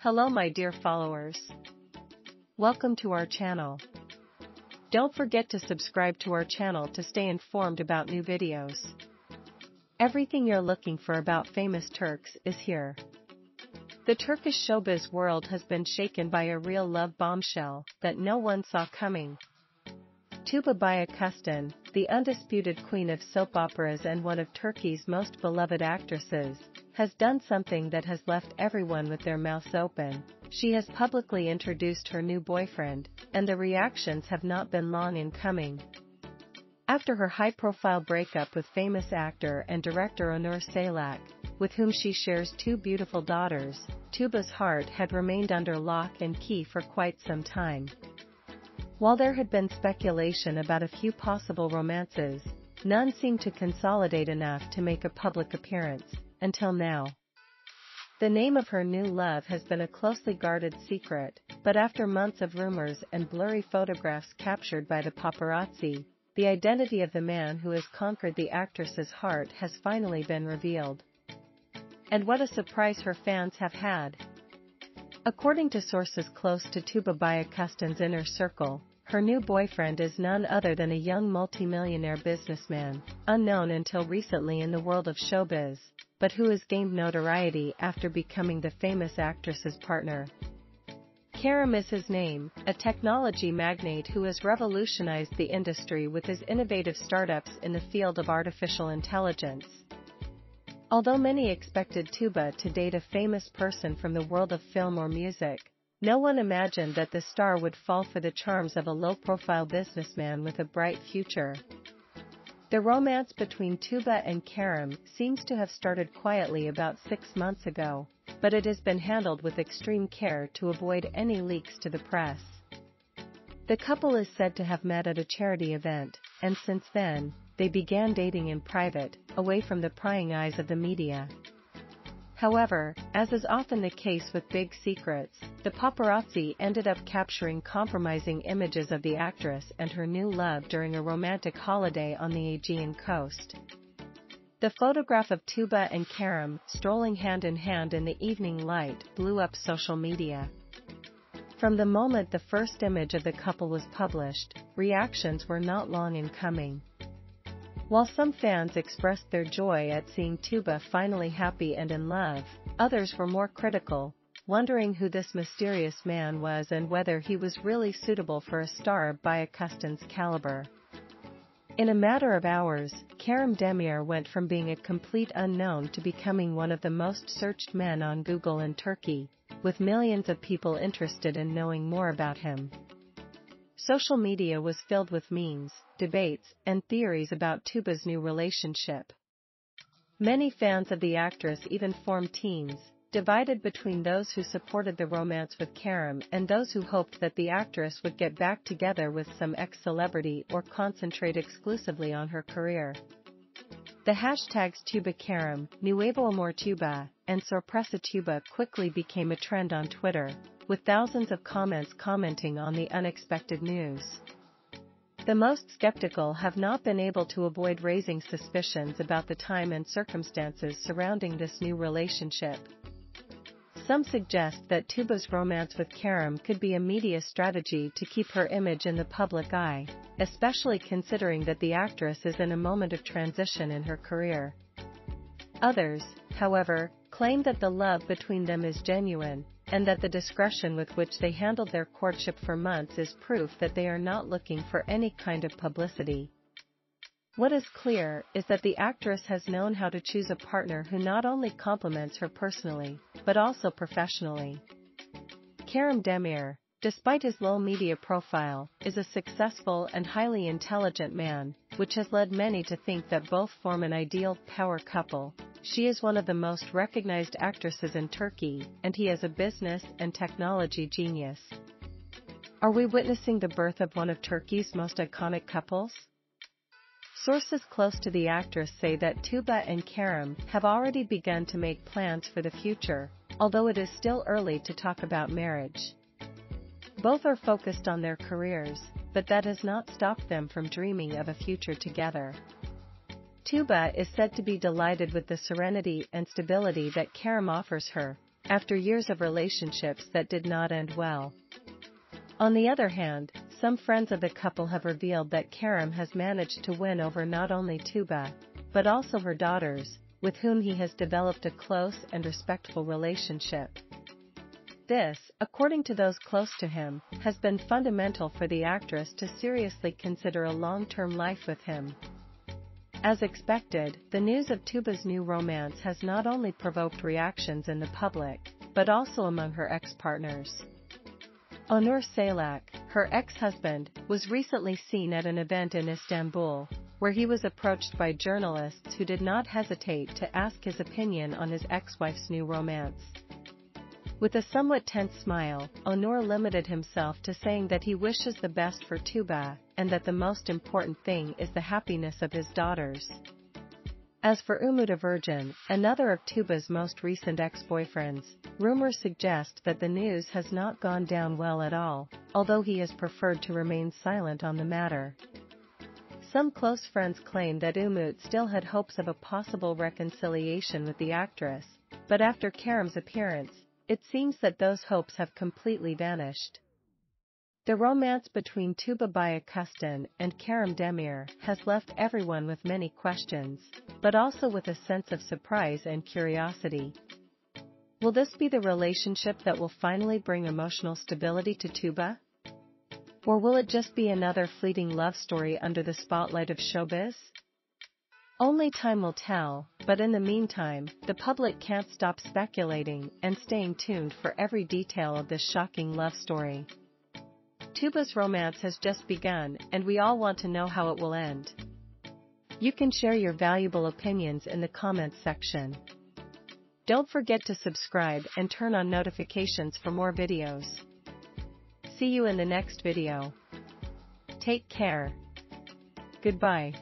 Hello my dear followers. Welcome to our channel. Don't forget to subscribe to our channel to stay informed about new videos. Everything you're looking for about famous Turks is here. The Turkish showbiz world has been shaken by a real love bombshell that no one saw coming. Tuba Büyüküstün, the undisputed queen of soap operas and one of Turkey's most beloved actresses, has done something that has left everyone with their mouths open. She has publicly introduced her new boyfriend, and the reactions have not been long in coming. After her high-profile breakup with famous actor and director Onur Saylak, with whom she shares two beautiful daughters, Tuba's heart had remained under lock and key for quite some time. While there had been speculation about a few possible romances, none seemed to consolidate enough to make a public appearance, until now. The name of her new love has been a closely guarded secret, but after months of rumors and blurry photographs captured by the paparazzi, the identity of the man who has conquered the actress's heart has finally been revealed. And what a surprise her fans have had. According to sources close to Tuba Büyüküstün's inner circle, her new boyfriend is none other than a young multimillionaire businessman, unknown until recently in the world of showbiz, but who has gained notoriety after becoming the famous actress's partner. Kerem is his name, a technology magnate who has revolutionized the industry with his innovative startups in the field of artificial intelligence. Although many expected Tuba to date a famous person from the world of film or music, no one imagined that the star would fall for the charms of a low-profile businessman with a bright future. The romance between Tuba and Kerem seems to have started quietly about six months ago, but it has been handled with extreme care to avoid any leaks to the press. The couple is said to have met at a charity event, and since then, they began dating in private, away from the prying eyes of the media. However, as is often the case with big secrets, the paparazzi ended up capturing compromising images of the actress and her new love during a romantic holiday on the Aegean coast. The photograph of Tuba and Kerem strolling hand in hand in the evening light blew up social media. From the moment the first image of the couple was published, reactions were not long in coming. While some fans expressed their joy at seeing Tuba finally happy and in love, others were more critical, wondering who this mysterious man was and whether he was really suitable for a star of Büyüküstün's caliber. In a matter of hours, Kerem Demir went from being a complete unknown to becoming one of the most searched men on Google in Turkey, with millions of people interested in knowing more about him. Social media was filled with memes, debates, and theories about Tuba's new relationship. Many fans of the actress even formed teams, divided between those who supported the romance with Kerem and those who hoped that the actress would get back together with some ex-celebrity or concentrate exclusively on her career. The hashtags Tuba Kerem, Nuevo Amor Tuba, and Sorpresa Tuba quickly became a trend on Twitter, with thousands of comments commenting on the unexpected news. The most skeptical have not been able to avoid raising suspicions about the time and circumstances surrounding this new relationship. Some suggest that Tuba's romance with Kerem could be a media strategy to keep her image in the public eye, especially considering that the actress is in a moment of transition in her career. Others, however, claim that the love between them is genuine, and that the discretion with which they handled their courtship for months is proof that they are not looking for any kind of publicity. What is clear is that the actress has known how to choose a partner who not only complements her personally, but also professionally. Kerem Demir, despite his low media profile, is a successful and highly intelligent man, which has led many to think that both form an ideal power couple, she is one of the most recognized actresses in Turkey, and he is a business and technology genius. Are we witnessing the birth of one of Turkey's most iconic couples? Sources close to the actress say that Tuba and Kerem have already begun to make plans for the future, although it is still early to talk about marriage. Both are focused on their careers, but that has not stopped them from dreaming of a future together. Tuba is said to be delighted with the serenity and stability that Kerem offers her, after years of relationships that did not end well. On the other hand, some friends of the couple have revealed that Kerem has managed to win over not only Tuba, but also her daughters, with whom he has developed a close and respectful relationship. This, according to those close to him, has been fundamental for the actress to seriously consider a long-term life with him. As expected, the news of Tuba's new romance has not only provoked reactions in the public, but also among her ex-partners. Onur Saylak, her ex-husband, was recently seen at an event in Istanbul, where he was approached by journalists who did not hesitate to ask his opinion on his ex-wife's new romance. With a somewhat tense smile, Onur limited himself to saying that he wishes the best for Tuba, and that the most important thing is the happiness of his daughters. As for Umut Övercan, another of Tuba's most recent ex-boyfriends, rumors suggest that the news has not gone down well at all, although he has preferred to remain silent on the matter. Some close friends claim that Umut still had hopes of a possible reconciliation with the actress, but after Kerem's appearance, it seems that those hopes have completely vanished. The romance between Tuba Büyüküstün and Kerem Demir has left everyone with many questions, but also with a sense of surprise and curiosity. Will this be the relationship that will finally bring emotional stability to Tuba? Or will it just be another fleeting love story under the spotlight of showbiz? Only time will tell, but in the meantime, the public can't stop speculating and staying tuned for every detail of this shocking love story. Tuba's romance has just begun, and we all want to know how it will end. You can share your valuable opinions in the comments section. Don't forget to subscribe and turn on notifications for more videos. See you in the next video. Take care. Goodbye.